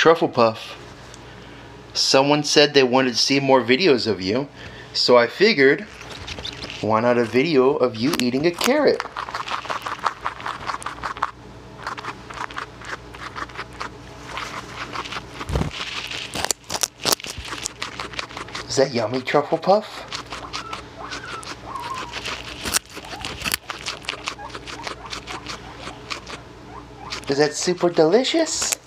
Trufflepuff. Someone said they wanted to see more videos of you, so I figured, why not a video of you eating a carrot? Is that yummy, Truffle Puff? Is that super delicious?